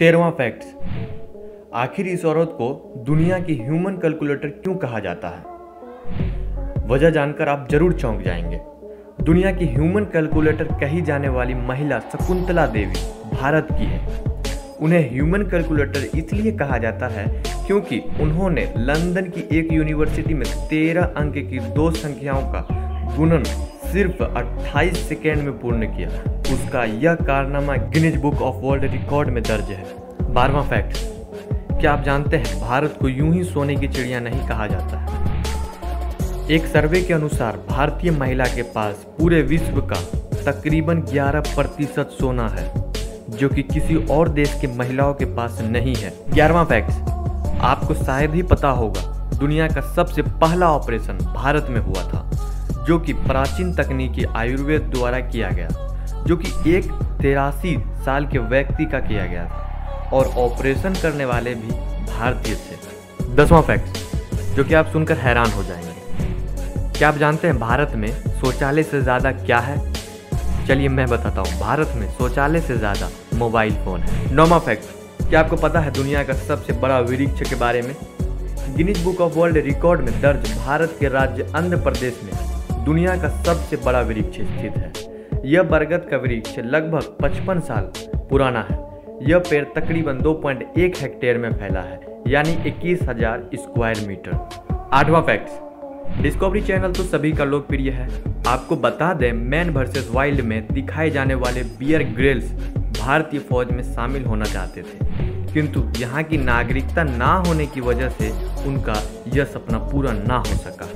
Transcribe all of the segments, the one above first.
तेरहवा फैक्ट आखिर इस औरत को दुनिया की ह्यूमन कैलकुलेटर क्यों कहा जाता है? वजह जानकर आप ज़रूर चौंक जाएँगे। दुनिया की ह्यूमन कैलकुलेटर कही जाने वाली महिला शकुंतला देवी भारत की है। उन्हें ह्यूमन कैलकुलेटर इसलिए कहा जाता है क्योंकि उन्होंने लंदन की एक यूनिवर्सिटी में तेरह अंक की दो संख्याओं का गुणन सिर्फ़ 28 सेकेंड में पूर्ण किया। उसका यह कारनामा Guinness book of world record में दर्ज है। बारहवा फैक्ट क्या आप जानते हैं भारत को यूँ ही सोने की चिड़िया नहीं कहा जाता है? एक सर्वे के अनुसार भारतीय महिला के पास पूरे विश्व का तकरीबन 11 प्रतिशत सोना है, जो कि किसी और देश की महिलाओं के पास नहीं है। ग्यारहवा फैक्ट आपको शायद ही पता होगा, दुनिया का सबसे पहला ऑपरेशन भारत में हुआ था, जो कि प्राचीन तकनीकी आयुर्वेद द्वारा किया गया। जो कि एक तेरासी साल के व्यक्ति का किया गया था और ऑपरेशन करने वाले भी भारतीय थे। दसवां फैक्ट, जो कि आप सुनकर हैरान हो जाएँगे। क्या आप जानते हैं भारत में शौचालय से ज़्यादा क्या है? चलिए मैं बताता हूँ। भारत में शौचालय से ज़्यादा मोबाइल फ़ोन है। नौवा फैक्ट, क्या आपको पता है दुनिया का सबसे बड़ा वृक्ष के बारे में? Guinness book of world record में दर्ज भारत के राज्य आंध्र प्रदेश में दुनिया का सबसे बड़ा वृक्ष स्थित है। यह बरगद का वृक्ष लगभग 55 साल पुराना है। यह पेड़ तकरीबन 2.1 हेक्टेयर में फैला है, यानी इक्कीस हज़ार स्क्वायर मीटर। आठवां फैक्ट, डिस्कवरी चैनल तो सभी का लोकप्रिय है। आपको बता दें, मैन वर्सेस वाइल्ड में दिखाए जाने वाले बियर ग्रिल्स भारतीय फौज में शामिल होना चाहते थे। किंतु यहाँ की नागरिकता ना होने की वजह से उनका यह सपना पूरा ना हो सका।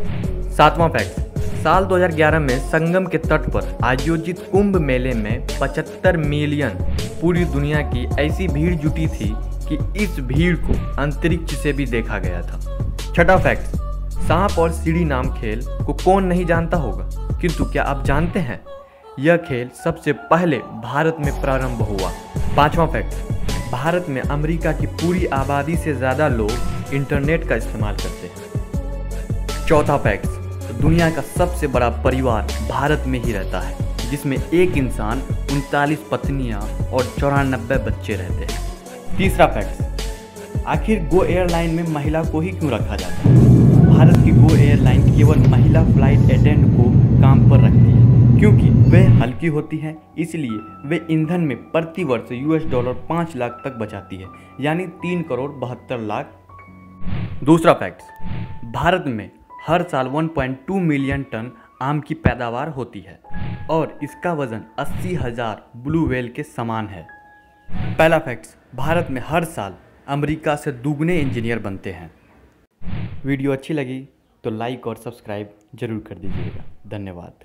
सातवां फैक्ट साल 2011 में संगम के तट पर आयोजित कुंभ मेले में 75 मिलियन पूरी दुनिया की ऐसी भीड़ जुटी थी कि इस भीड़ को अंतरिक्ष से भी देखा गया था। छठा फैक्ट सांप और सीढ़ी नाम खेल को कौन नहीं जानता होगा? किंतु क्या आप जानते हैं? यह खेल सबसे पहले भारत में प्रारंभ हुआ। पांचवा फैक्ट भारत में अमेरिका की पूरी आबादी से ज़्यादा लोग इंटरनेट का इस्तेमाल करते हैं। चौथा फैक्ट दुनिया का सबसे बड़ा परिवार भारत में ही रहता है, जिसमें एक इंसान उनतालीस पत्नियाँ और चौरानबे बच्चे रहते हैं। तीसरा फैक्ट, आखिर गो एयरलाइन में महिला को ही क्यों रखा जाता है? भारत की गो एयरलाइन केवल महिला फ़्लाइट अटेंड को काम पर रखती है, क्योंकि वे हल्की होती हैं, इसलिए वे ईंधन में प्रति वर्ष यूएस डॉलर पाँच लाख तक बचाती है, यानी तीन करोड़ बहत्तर लाख। दूसरा फैक्ट, भारत में हर साल 1.2 मिलियन टन आम की पैदावार होती है और इसका वज़न अस्सी हज़ार ब्लू वेल के समान है। पहला फैक्ट्स भारत में हर साल अमेरिका से दुगने इंजीनियर बनते हैं। वीडियो अच्छी लगी तो लाइक और सब्सक्राइब ज़रूर कर दीजिएगा। धन्यवाद।